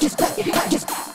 just, just, just.